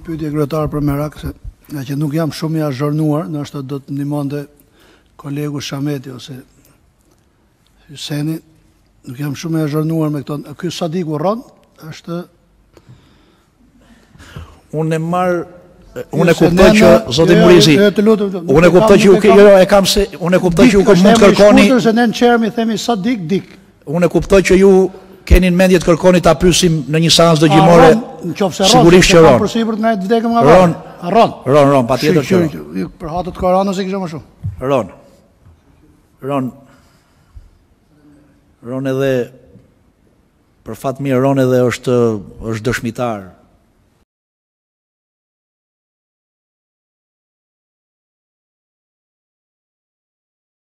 Pyetje kryetar, për merak se ngaqë nuk jam shumë i azhornuar, ndoshta do të ndihmonte kolegu Shameti ose Hyseni, nuk jam shumë i azhornuar me këto. Ky Sadiku rron është unë e marr unë e kuptoj që zoti Murrizi unë e kuptoj që ju ke jo e kam se unë e kuptoj që ju mund të kërkoni se ne në Çermë i themi Sadik Dik Unë e kuptoj që ju keni në mendje të kërkoni ta pyesim në një seancë dëgjimore. Rron, nëse rron, sigurisht që rron. Po si pra, nga të vdekur nga varri. Rron. Rron, rron, patjetër që rron. Për hatë të koronës e kisha më shumë. Rron. Rron. Rron edhe për fat mirë rron edhe është është dëshmitar